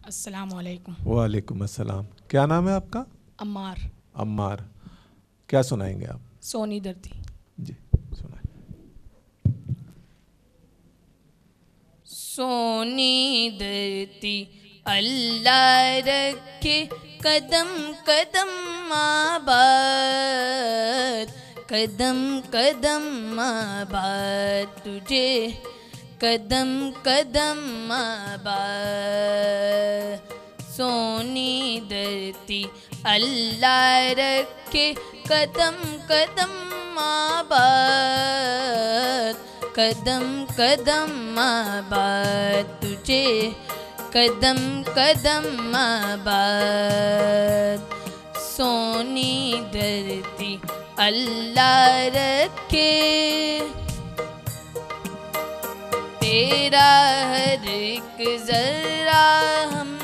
अस्सलाम वालेकुम वालेकुम अस्सलाम। क्या नाम है आपका? अम्मार। अम्मार। क्या सुनाएँगे आप? सोनी दर्दी। जी सुनाए। सोनी दर्दी अल्लाह रखे कदम कदम आबाद कदम कदम आबाद तुझे कदम कदम आबाद। सोनी धरती, अल्लाह रखे कदम कदम आबाद, कदम कदम आबाद, तुझे कदम कदम आबाद। सोनी धरती, अल्लाह रखे, तेरा हर एक जरा हमको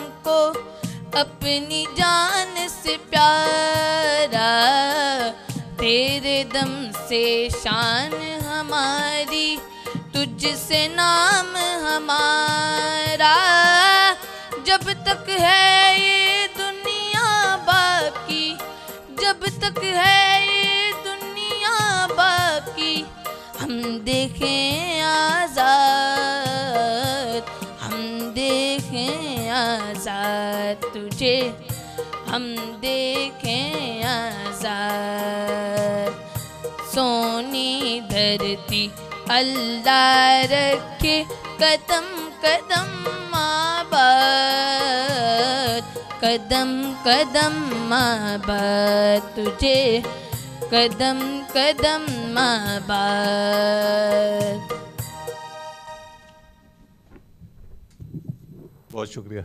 अपनी जान से प्यारा, तेरे दम से शान हमारी, तुझसे नाम हमारा। जब तक है ये दुनिया बाकी, जब तक है ये दुनिया बाकी, हम देखें आज़ाद, हम देखें आज़ाद तुझे, हम देखें आज़ाद। सोनी धरती, अल्लाह रखे, कदम कदम आबाद। कदम कदम आबाद तुझे, कदम कदम आबाद। बहुत शुक्रिया